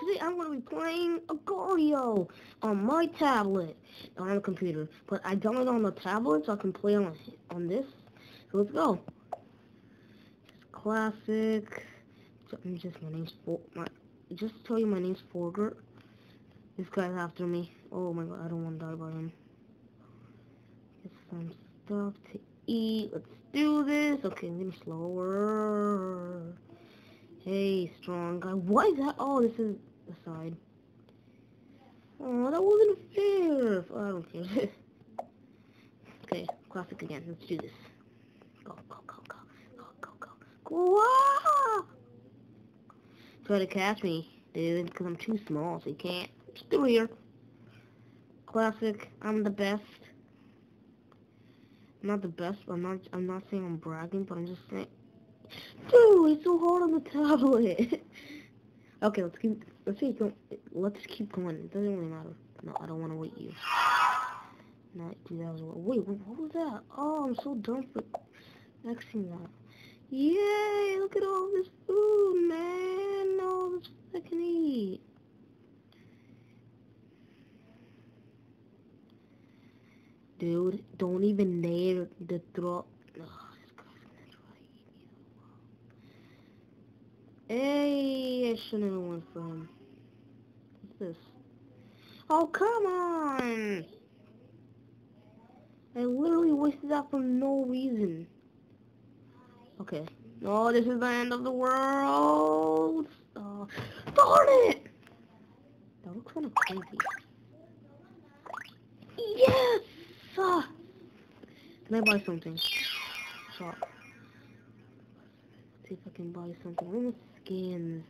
Today I'm going to be playing Agar.io on my tablet, on the computer. But I downloaded it on the tablet so I can play on on this. So let's go. Classic. I'm just my name's For my just tell you my name's Forgert. This guy's after me. Oh my god, I don't want to die by him. Get some stuff to eat. Let's do this. Okay, let me slower. Hey, strong guy. What is that? Oh, this is the side. Oh, that wasn't fair. Oh, I don't care. okay, classic again. Let's do this. Go, go, go, go, go, go, go. Go! Try to catch me, dude, because I'm too small, so you can't. Still here. Classic. I'm the best. I'm not the best. but I'm not. I'm not saying I'm bragging, but I'm just saying. Dude, it's so hard on the tablet. okay, let's keep. Let's keep going. Let's keep going. It doesn't really matter. No, I don't want to wait you. Not 2000. Wait, what was that? Oh, I'm so dumb for Xing that. Yay! Look at all this food, man. All this I can eat. Dude, don't even dare the throw. Hey, I shouldn't have went from. What's this? Oh, come on! I literally wasted that for no reason. Okay. No, this is the end of the world! Oh, darn it! That looks kind of crazy. Yes! Uh, can I buy something? Shop see if I can buy something. Skins?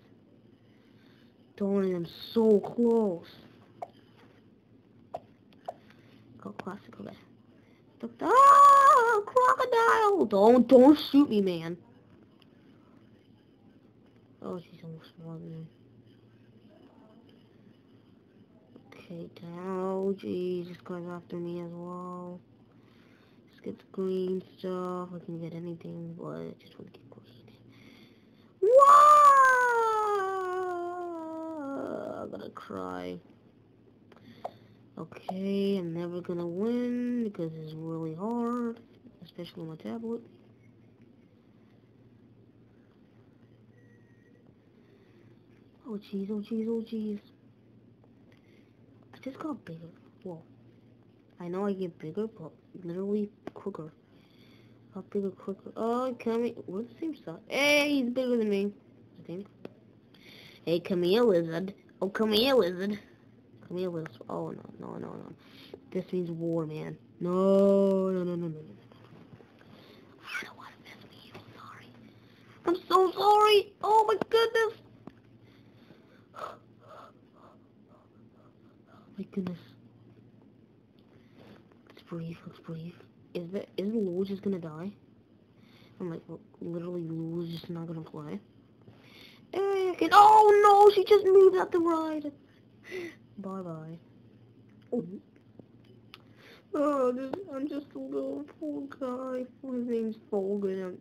Darn it, I'm so close. Go classic, okay. Ah, crocodile! Don't, don't shoot me, man. Oh, she's almost running. Okay, down. Oh, jeez, this guy's after me as well. Let's get the green stuff. I can get anything, but I just want to get green. I'm gonna cry. Okay, I'm never gonna win because it's really hard, especially on my tablet. Oh jeez, oh jeez, oh jeez. I just got bigger. Whoa. I know I get bigger, but literally quicker. How bigger, quicker. Oh, come What's the eh, same stuff? Hey, he's bigger than me. I think. Hey, come here, lizard. Oh, come here, lizard. Come here, lizard. Oh, no, no, no, no. This means war, man. No, no, no, no, no, no. I don't want to mess with you. I'm sorry. I'm so sorry. Oh, my goodness. Oh, my goodness. Let's breathe. Let's breathe. Is that isn't Lou just gonna die? I'm like, well, literally Lou's just not gonna play. And, oh no, she just moved out the ride. bye bye. Oh, oh this, I'm just a little poor guy. His name's Folger.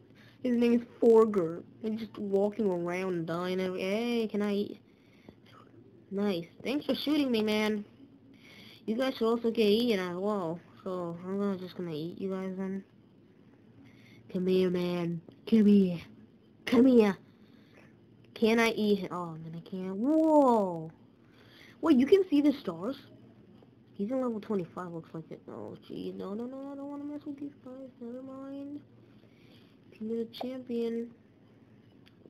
His name is Forger. And just walking around and dying. Every, hey, can I eat? Nice. Thanks for shooting me, man. You guys should also get eaten as well. So, I'm gonna just gonna eat you guys then. Come here, man. Come here. Come here. Can I eat Oh, man, I can't. Whoa. Wait, you can see the stars? He's in level 25, looks like it. Oh, geez. No, no, no, I don't want to mess with these guys. Never mind. Be the champion.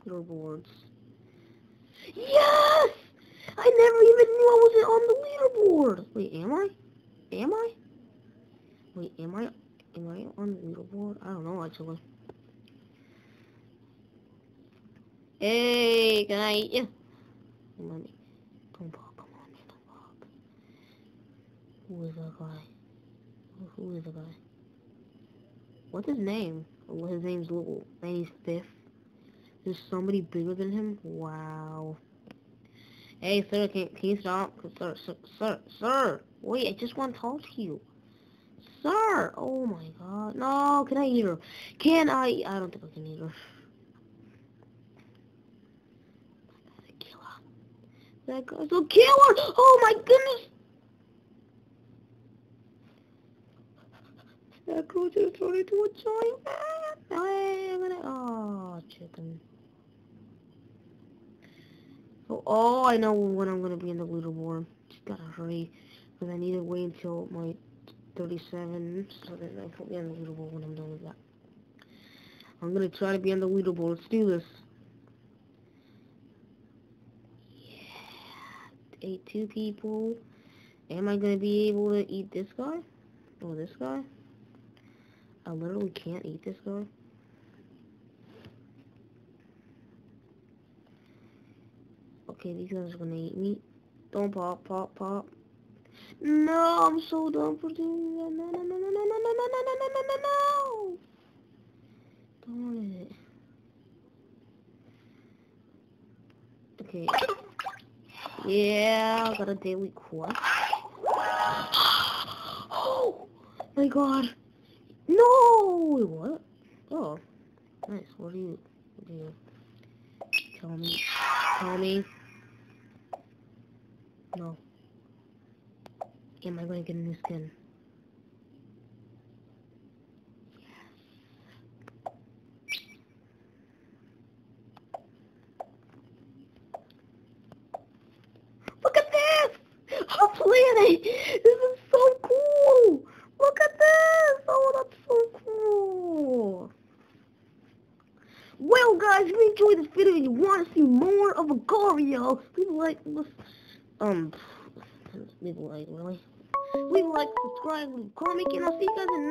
Leaderboards. Yes! I never even knew I was on the leaderboard. Wait, am I? Am I? Wait, am I am I on the leaderboard? I don't know actually. Hey, can I eat you? Come on, don't pop, come on, don't pop. Who is that guy? Who is the guy? What's his name? Oh, his name's Little. And he's fifth. There's somebody bigger than him? Wow. Hey, sir, can, can you stop? Sir, sir, sir, sir, wait, I just want to talk to you. Sir! Oh my god. No, can I eat her? Can I? I don't think I can eat her. That guy's a killer! Oh my goodness! That girl just turned into a giant bat! I'm gonna... Oh, chicken. Oh, oh, I know when I'm gonna be in the leaderboard. Just gotta hurry. Because I need to wait until my 37 so that I can be on the leaderboard when I'm done with that. I'm gonna try to be on the leaderboard. Let's do this. Yeah. Ate two people. Am I gonna be able to eat this guy? Or this guy? I literally can't eat this guy. Okay, these guys are gonna eat me. Don't pop, pop, pop. No, I'm so dumb for doing that. No, no, no, no, no, no, no, no, no, no, no, no, no. Darn it. Okay. Yeah, I got a daily quest. oh my god. No! What? Oh. Nice. What do you do tell me? Tell me. No. Am I going to get a new skin? Look at this! A planet! This is so cool! Look at this! Oh, that's so cool! Well, guys, if you enjoyed this video and you want to see more of Agar.io, leave a like, um, leave a like, really? Leave a like, subscribe, leave a comment, and I'll see you guys in